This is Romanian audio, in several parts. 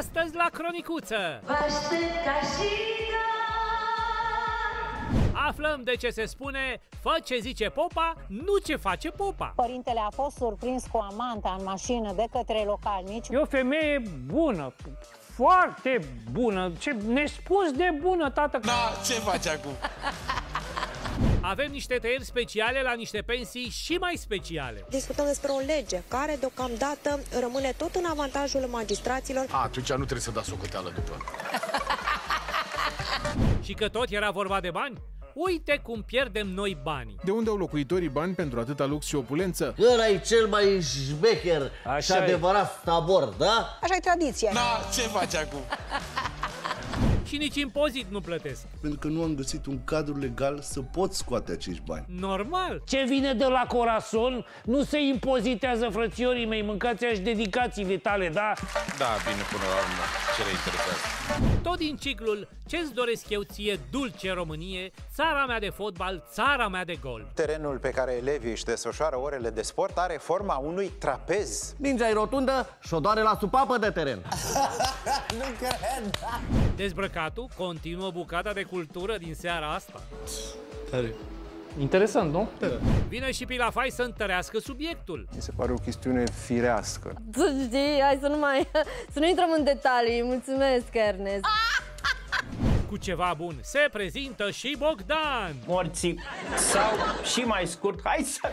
Astăzi la Cronicuță Vă aștept ca și aflăm de ce se spune Fă ce zice popa, nu ce face popa Părintele a fost surprins cu amanta în mașină de către localnici. E o femeie bună, foarte bună, ce nespus de bună, tată. Da, ce faci acum? Avem niște tăieri speciale la niște pensii și mai speciale Discutăm despre o lege care deocamdată rămâne tot în avantajul magistraților. A, atunci nu trebuie să dați socoteală după. Și că tot era vorba de bani? Uite cum pierdem noi banii De unde au locuitorii bani pentru atâta lux și opulență? Ăla e cel mai șmecher Așa și e. adevărat stabor, da? Așa e tradiția. Da, ce faci acum? Și nici impozit nu plătesc pentru că nu am găsit un cadru legal să pot scoate acești bani. Normal Ce vine de la corazon nu se impozitează, frățiorii mei, mâncați și dedicațiile tale, da? Da, bine, până la urmă, ce le interesează? Tot din ciclul Ce-ți doresc eu ție, dulce Românie Țara mea de fotbal, țara mea de gol Terenul pe care elevii își desfășoară orele de sport are forma unui trapez. Mingea e rotundă și o doare la supapă de teren. Dezbrăcatul continuă bucata de cultură din seara asta Interesant, nu? Vine și Pilafai să întărească subiectul Mi se pare o chestiune firească. Să știi, hai să nu mai... Să nu intrăm în detalii. Mulțumesc, Ernest. Cu ceva bun se prezintă și Bogdan Morții sau și mai scurt, hai să...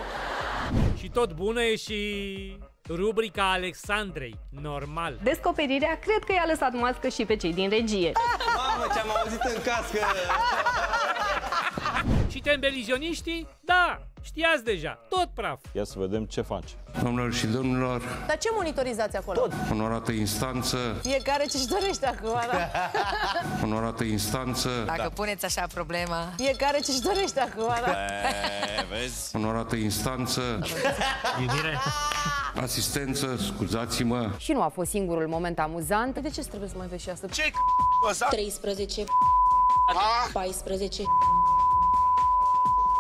Și tot bună e și rubrica Alexandrei, normal Descoperirea cred că i-a lăsat mască și pe cei din regie. Mamă, ce-am auzit în cască! Și tembelizioniștii? Da, știați deja, tot praf Ia să vedem ce face. Domnilor și domnilor, Dar ce monitorizați acolo? Tot. onorată instanță, Fiecare ce-și dorește acum, da? onorată instanță, Dacă puneți așa problema. Fiecare ce-și dorește acum, da? E, vezi? onorată instanță, asistență, scuzați-mă, Și nu a fost singurul moment amuzant. De ce trebuie să mai vezi și asta? Ce ăsta? 13, 14,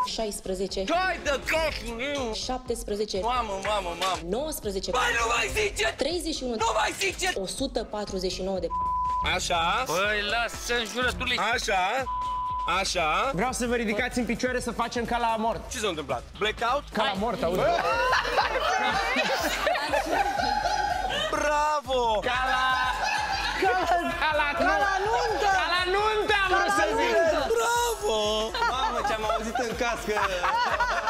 16, Hai de capul meu! 17, Mamă, mamă, mamă! 19, Băi, nu mai zice! 31, Nu mai zice! 149 de Așa? Băi, lasă jurătule Așa? Așa? Vreau să vă ridicați în picioare să facem ca la mort. Ce s-a întâmplat? Blackout? Ca la mort, auzi? Bravo! Ca la... Ca la... Ca la, ca la nuntă! Ca la nuntă, am vrut să zic! Bravo! Mamă, ce-am auzit în cască!